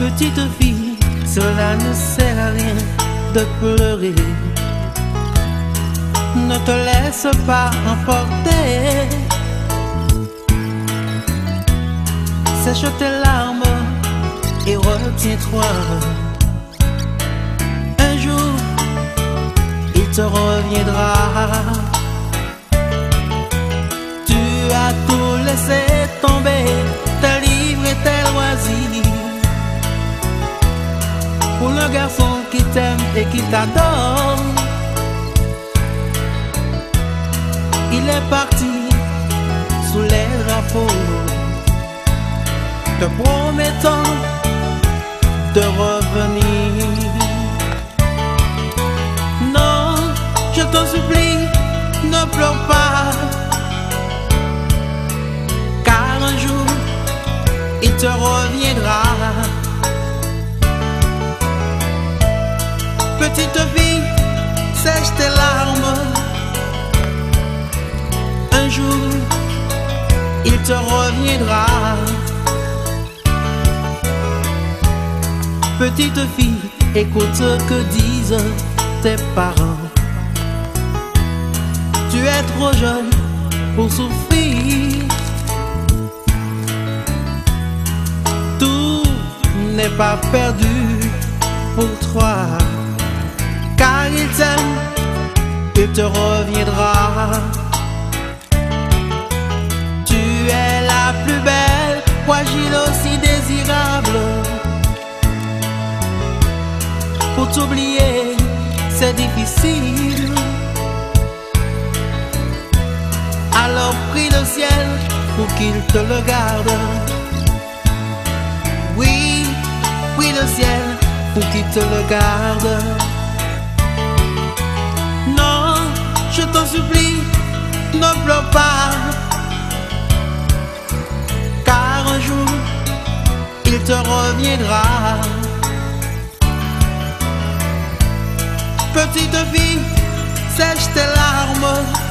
petite fille, cela ne sert à rien de pleurer. Ne te laisse pas emporter. Sèche tes larmes et retiens-toi. Un jour, il te reviendra. Garçon qui t'aime et qui t'adore, il est parti sous les drapeaux, te promettant de revenir. Petite fille, écoute ce que disent tes parents. Tu es trop jeune pour souffrir. Tout n'est pas perdu pour toi car il t'aime, il te reviendra. T'oublier, c'est difficile. Alors prie le ciel pour qu'il te le garde. Oui, prie le ciel pour qu'il te le garde. Non, je t'en supplie, ne pleure pas. Car un jour, il te reviendra. Petite fille, sèche tes larmes.